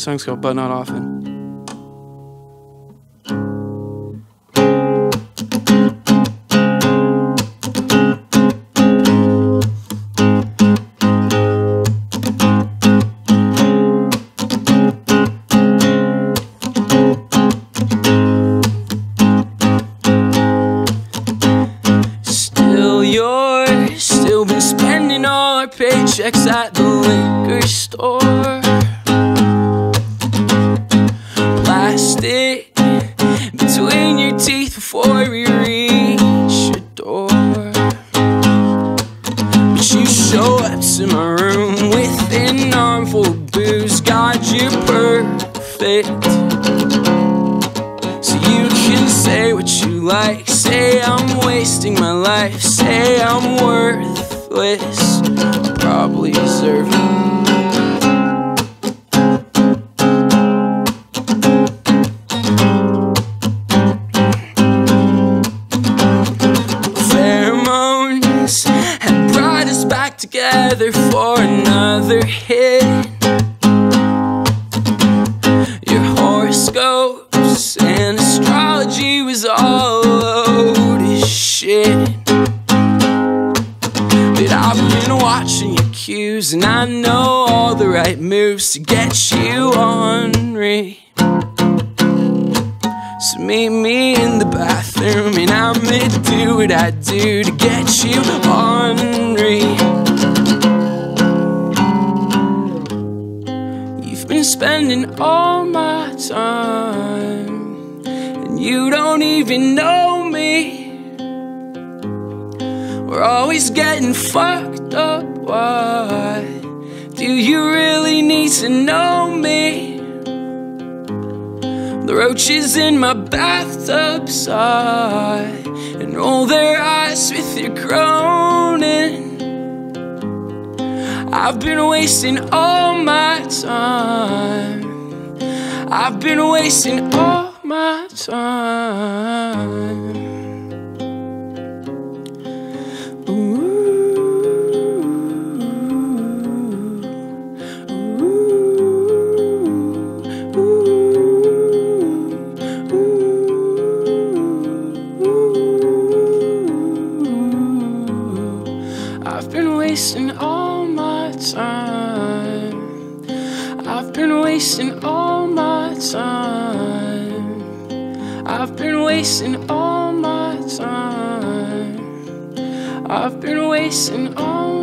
Song's called But Not Often. Still been spending all our paychecks at the liquor store. Between your teeth before we reach your door. But you show up to my room with an armful of booze. God, you're perfect. So you can say what you like. Say I'm wasting my life. Say I'm worthless. Probably deserve for another hit. Your horoscopes and astrology was all load of shit. But I've been watching your cues and I know all the right moves to get you read. So meet me in the bathroom and I'ma do what I do to get you on spending all my time, and you don't even know me. We're always getting fucked up. Why do you really need to know me? The roaches in my bathtub sigh and roll their eyes with your groaning. I've been wasting all my time. I've been wasting all my time. I've been wasting all time. I've been wasting all my time. I've been wasting all my time. I've been wasting all.